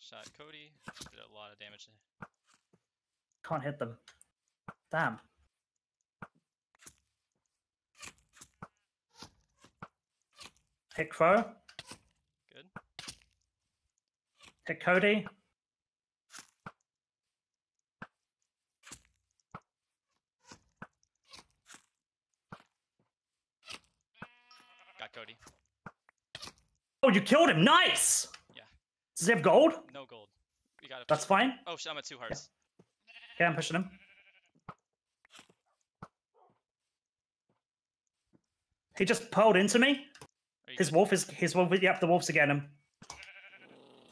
Shot Cody. Did a lot of damage. Can't hit them. Damn. Hit Crow. Good. Hit Cody. Got Cody. Oh, you killed him. Nice. Does he have gold? No gold. We got That's fine. Oh, shit, I'm at two hearts. Yeah, I'm pushing him. He just pulled into me. His good? wolf is his wolf. Yep, the wolf's again him.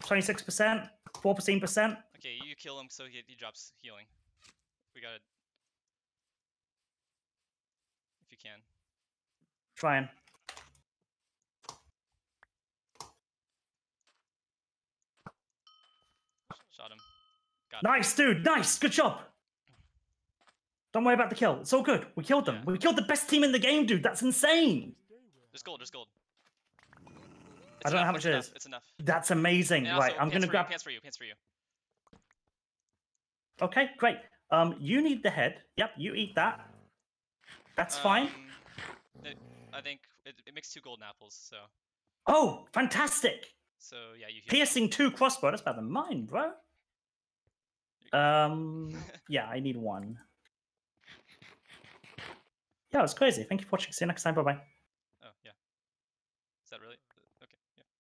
Twenty six percent, fourteen percent. Okay, you kill him so he, he drops healing. We gotta. If you can. Trying. Shot him. Got him. Nice, dude. Nice. Good job. Don't worry about the kill. It's all good. We killed them. Yeah. We killed the best team in the game, dude. That's insane. There's gold, there's gold. I don't know how much it's it enough, is. It's enough. That's amazing. And right, also, I'm gonna grab. You, pants for you, pants for you. Okay, great. Um, you need the head. Yep, you eat that. That's fine. Um, it, I think it, it makes two golden apples, so Oh, fantastic. so yeah, you. Piercing two crossbow. That's better than mine, bro. Um, yeah, I need one. Yeah, it was crazy. Thank you for watching. See you next time. Bye bye. Oh yeah. Is that really? Okay.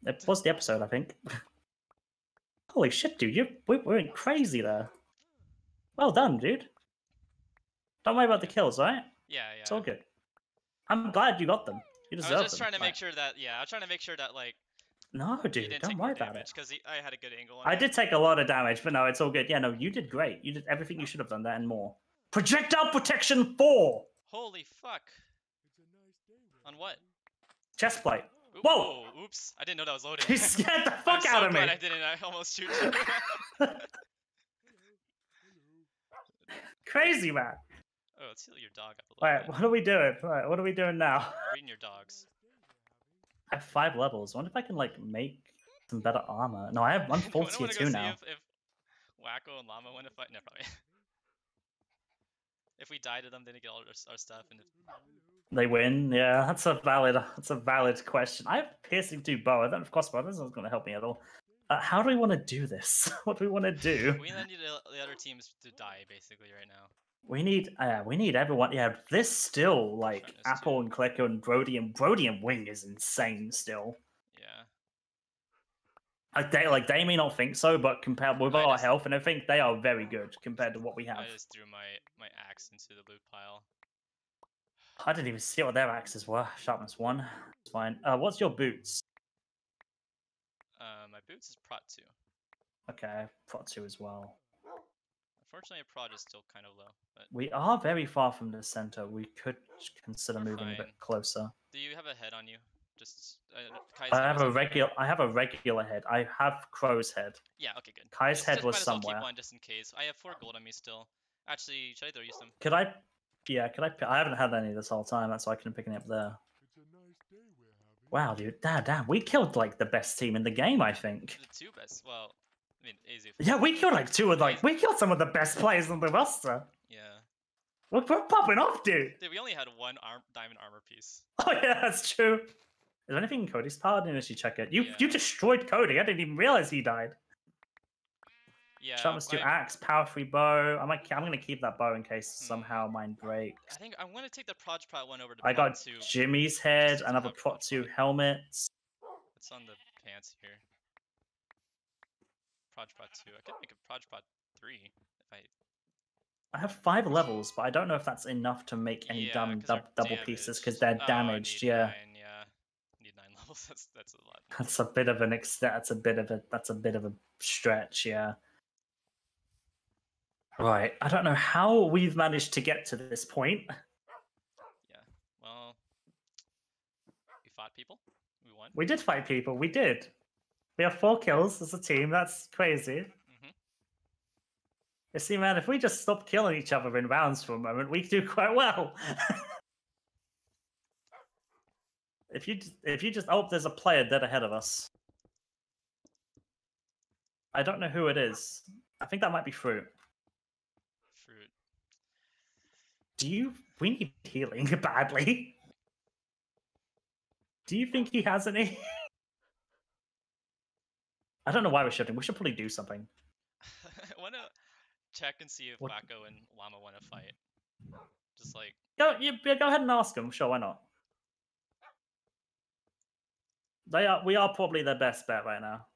Yeah. It was the episode, I think. Holy shit, dude! You we we went crazy there. Well done, dude. Don't worry about the kills, right? Yeah, yeah. It's all good. I'm glad you got them. You deserve them. I was just them. trying to make sure that yeah, I was trying to make sure that like No, dude, don't worry about it. because I had a good angle. On I it. did take a lot of damage, but no, it's all good. Yeah, no, you did great. You did everything you should have done that and more. Projectile protection four. Holy fuck! On what? Chest plate. Oop- Whoa! oh, Oops! I didn't know that was loaded. You scared the I'm fuck so out of me. I didn't. I almost shoot you. Crazy man. oh, let's heal your dog up a little All right, bit. what are we doing? All right, what are we doing now? Reading your dogs. I have five levels. I wonder if I can like make some better armor. No, I have I'm full tier two now. If, if Wacko and Llama want to fight, no, probably. if we die to them, then they get all our, our stuff, and if They win. Yeah, that's a valid. That's a valid question. I have piercing two bow. I don't have crossbow. This isn't going to help me at all. Uh, how do we want to do this? what do we want to do? we then need the other teams to die basically right now. We need, uh, we need everyone. Yeah, this still like. Apple and Clicker and Brody and Brody and Wing is insane still. Yeah. Like they, like they may not think so, but compared with I our just- health and I think they are very good compared to what we have. I just threw my my axe into the loot pile. I didn't even see what their axes were. Sharpness one. It's fine. Uh, what's your boots? Uh, my boots is prot two. Okay, prot two as well. Unfortunately, a prot is still kind of low. But We are very far from the center. We could consider moving a bit closer. do you have a head on you? Just uh, I have a regular. I have a regular head. I have crow's head. Yeah. Okay. Good. Kai's Just- head just was might as well somewhere. Keep one just in case. I have four gold on me still. Actually, should I throw you some? Could I? Yeah, could I? I haven't had any this whole time. That's why I couldn't pick any up there. Wow, dude, damn, damn, we killed like the best team in the game. I think. The two best. Well, I mean, easy. Yeah, we killed like two of like we killed some of the best players on the roster. Yeah. We're, we're popping off, dude. Dude, we only had one arm diamond armor piece. Oh yeah, that's true. Is there anything in Cody's pile? I didn't actually check it. You Yeah. you destroyed Cody. I didn't even realize he died. Yeah. Sharpness two axe, power three bow. I might. I'm gonna keep that bow in case Hmm. somehow mine breaks. I think I'm gonna take the proj prot one over to I got two. Jimmy's head, another prot two helmet. helmets. It's on the pants here. Prot two. I could make a prot three if I. I have five levels, but I don't know if that's enough to make any yeah, dumb dub- double pieces because they're Oh, damaged. need yeah, Nine, yeah. Need nine levels. That's that's a lot. that's a bit of an ex. That's a bit of a. That's a bit of a stretch. Yeah. Right. I don't know how we've managed to get to this point. Yeah. Well, we fought people. We won. We did fight people. We did. We have four kills as a team. That's crazy. Mhm. You see, man, if we just stop killing each other in rounds for a moment, we do quite well. if you if you just oh, there's a player dead ahead of us. I don't know who it is. I think that might be fruit. Fruit. Do you? We need healing badly. Do you think he has any? I don't know why we're shifting. We should probably do something. I want to check and see if What- Wacko and Llama want to fight. Just like, Go, you, go ahead and ask them. Sure, why not? They are. We are probably their best bet right now.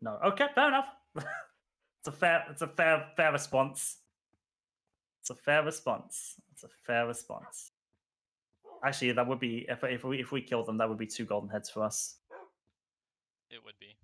No. Okay, fair enough. it's a fair. It's a fair. Fair response. It's a fair response. It's a fair response. Actually, that would be if if we if we kill them, that would be two golden heads for us. it would be.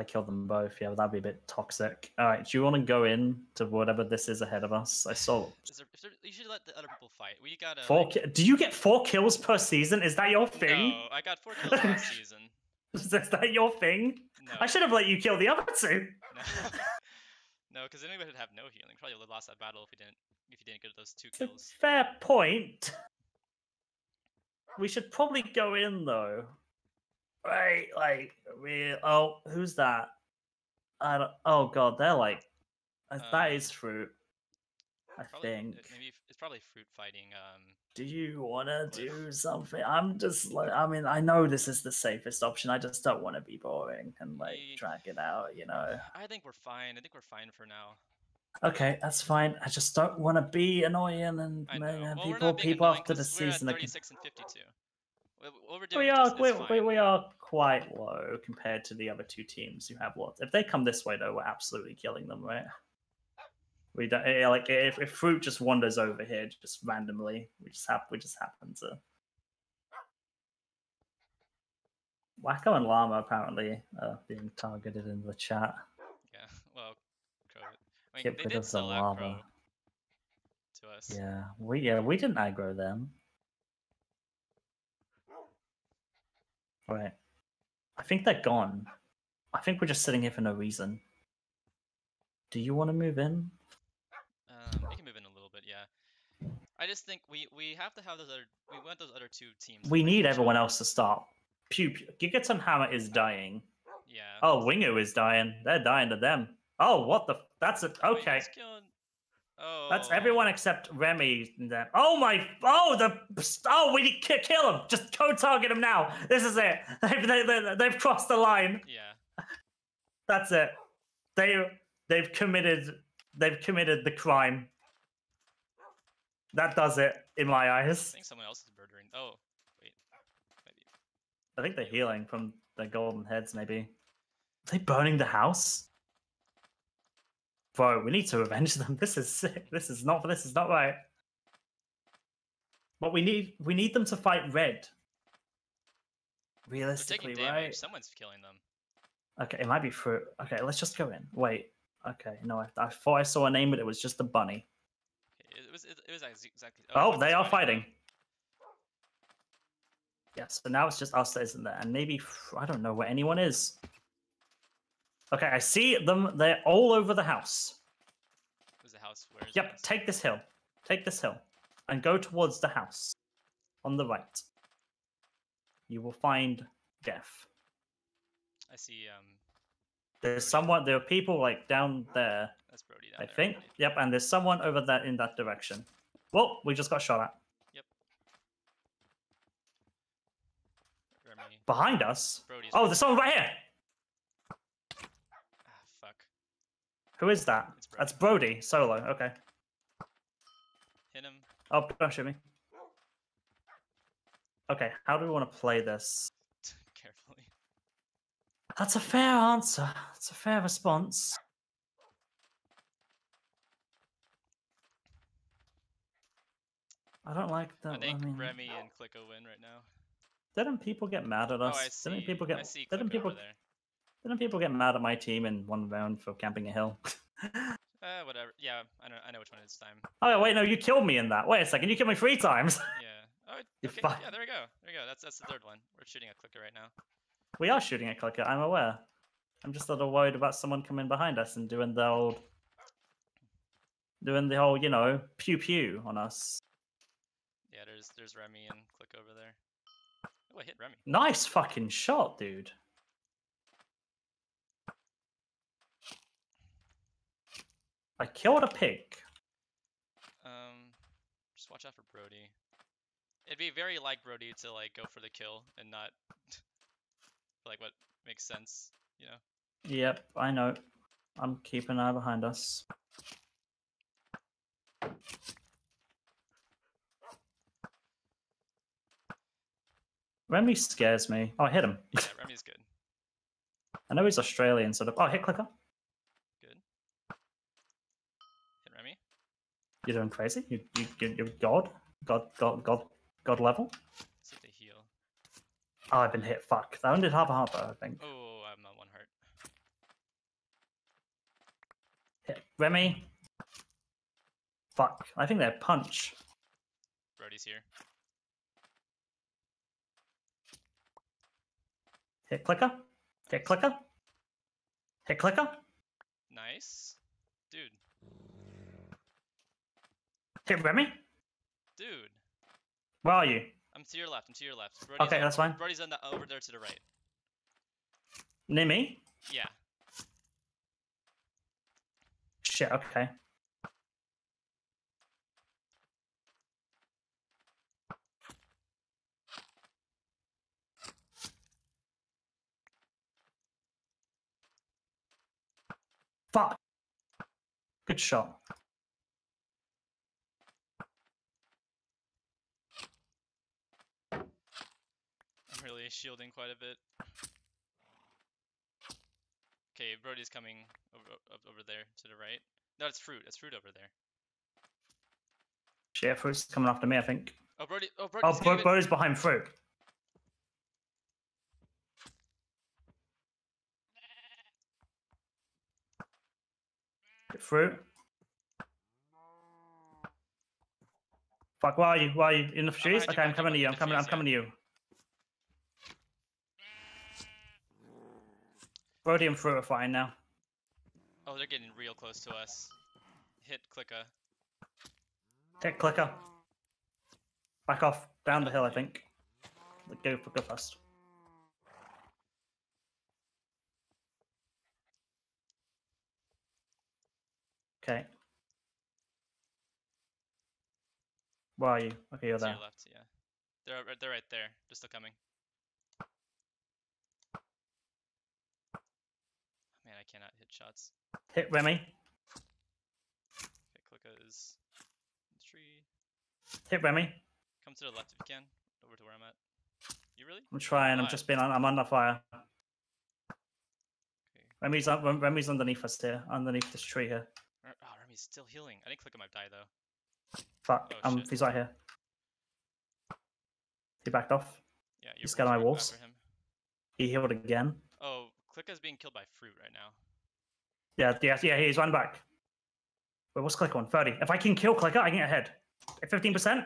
I kill them both. Yeah, that'd be a bit toxic. All right, do you want to go in to whatever this is ahead of us? I saw Is there, is there, you should let the other people fight. We gotta. Uh, four. like- Do you get four kills per season? Is that your thing? No, I got four kills last season. Is that your thing? No. I should have let you kill the other two. No, no, because then we would have no healing. Probably would have lost that battle if we didn't. If you didn't get those two kills. fair point. We should probably go in though. Right, like we. Oh, who's that? I don't. Oh god, they're like. uh, that Uh, fruit. I Probably, think. maybe it's probably fruit fighting. Um, Do you want to do something? I'm just like, I mean, I know this is the safest option. I just don't want to be boring and like drag it out, you know. I think we're fine. I think we're fine for now. Okay, that's fine. I just don't want to be annoying and Well, people people after the 'cause we're at season. that can- 36 and 52. What what we're We are we, we, we are quite low compared to the other two teams who have lots. If they come this way though, we're absolutely killing them, right? We don't eh, like if, if fruit just wanders over here just randomly, we just have we just happen to. Wacko and Llama apparently are being targeted in the chat. Yeah. Well, Crow. I mean, Get rid of the sell out Crow lava. to us. Yeah, we yeah we didn't aggro them. Right. I think they're gone. I think we're just sitting here for no reason. Do you want to move in? Um, we can move in a little bit, yeah. I just think we we have to have those other. We want those other two teams. We need everyone other. else to start. Pew, pew. Gigaton Hammer is dying. Yeah. Oh, Wingu is dying. They're dying to them. Oh, what the? That's it. Okay. killing- Oh. That's everyone except Remy. and them. Oh my! Oh the! Oh, we need to kill him. Just go target him now. This is it. They've they, they, they've crossed the line. Yeah. That's it. They they've committed they've committed the crime. That does it in my eyes. I think someone else is murdering. Oh, wait. Maybe. I think they're healing from the golden heads. Maybe. Are they burning the house? Bro, we need to avenge them. This is sick. This is not. This is not right. But we need we need them to fight red. Realistically, right? Someone's killing them. Okay, it might be fruit. Okay, let's just go in. Wait. Okay, no, I, I thought I saw a name, but it was just a bunny. It was. It, it was exactly. Oh, oh it's they are fighting. Yes, so now it's just us that isn't there, and maybe I don't know where anyone is. Okay, I see them. They're all over the house. Was the house? Where is Yep, house? take this hill. Take this hill, and go towards the house on the right. You will find death. I see. Um, There's someone. There are people like down there. that's Brody down I there. think. believe. Yep, and there's someone over there in that direction. Well, we just got shot at. Remy. Behind us. Brody's. Oh, right there's someone right here. Ah, fuck. Who is that? It's That's Brody solo. Okay. Hit him. Oh, don't shoot me. Okay, how do we want to play this? carefully. That's a fair answer. That's a fair response. I don't like that. I I, think mean, Remy and Clicko win right now. didn't people get mad at Oh, us? I see. Didn't people I get? see Didn't people? there. Didn't people get mad at my team in one round for camping a hill? Uh, whatever. Yeah, I know. I know which one it's time. oh wait, no, you killed me in that. Wait a second, you killed me three times. Yeah. Oh, okay. Yeah, there we go. There we go. That's that's the third one. We're shooting a clicker right now. we are shooting at Clicker. I'm aware. I'm just a little worried about someone coming behind us and doing the old, doing the whole, you know, pew pew on us. Yeah, there's there's Remy and Click over there. Oh, I hit Remy. Nice fucking shot, dude. I killed a pig. Um, just watch out for Brody. It'd be very like Brody to like go for the kill and not like what makes sense, you know. Yep, I know. I'm keeping an eye behind us. Remy scares me. Oh, I hit him. Yeah, Remy's good. I know he's Australian, sort of. Oh, hit clicker. Good. Hit Remy. You're doing crazy. You, you, you- you're God, God, God, God, God level. See they heal. Oh, I've been hit. Fuck. That one did half a heart, though, I think. Oh, I'm on one heart. Hit Remy. Fuck. I think they're punch. Brody's here. Hit clicker. Hit clicker. Hit clicker. Nice. Dude. Hit Remy. Dude. Where are you? I'm to your left. I'm to your left. Brody's Okay, on- that's fine. Brody's on the over there to the right. Near me? Yeah. Shit, okay. Fuck. Good shot. Really shielding quite a bit. Okay, Brody's coming over, over there to the right. No, it's fruit. It's fruit over there. Shit, fruit's coming after me, I think. Oh, Brody. Oh, Oh, Brody's Bro- getting it. Brody's behind fruit. Fruit. Fuck, where are you? Where are you? In the trees? Okay, I'm coming to you. I'm coming, I'm coming to you. Brody and Fruit are fine now. Oh, they're getting real close to us. Hit clicker. Hit clicker. Back off. Down the hill, I think. Go, for go first. Okay. Where are you? Okay, you're there. left, yeah. They're right- they're right there. They're still coming. Man, I cannot hit shots. Hit Remy. Okay, is the tree. Hit Remy. Come to the left if you can. Over to where I'm at. You really? I'm trying. I'm just being. On I'm under fire. Okay. Remy's Remy's underneath us here. Underneath this tree here. Oh, Remy's still healing. I didn't think clicker might die though. Fuck. Oh, um, shit. he's right here. He backed off. Yeah, you're He's got my wolves. He healed again. Oh, clicker's being killed by fruit right now. Yeah, yeah, yeah. He's run back. Wait, what's Clicker on? 30. If I can kill Clicker, I can get ahead. At 15%?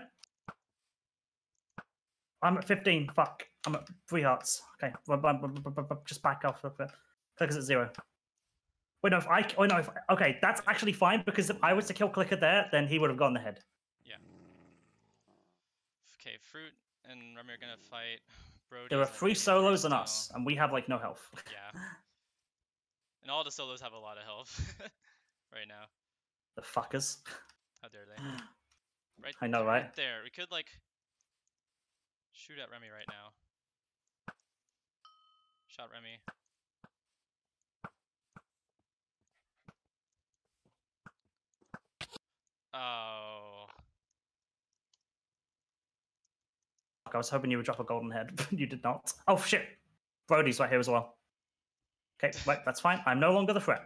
I'm at 15. Fuck. I'm at three hearts. Okay. Just back off. of it. Clicker's at zero. Wait, no, if I. Oh, no. If, okay, that's actually fine because if I was to kill Clicker there, then he would have gone ahead. Okay, fruit and Remy are gonna fight. Brody. There are three solos and us, and we have like no health. Yeah. And all the solos have a lot of health right now. The fuckers. How dare they? Right. I know, right? There, we could like shoot at Remy right now. Shot Remy. Oh, Fuck, I was hoping you would drop a golden head, but you did not. Oh shit! Brody's right here as well. Okay, right, that's fine. I'm no longer the threat.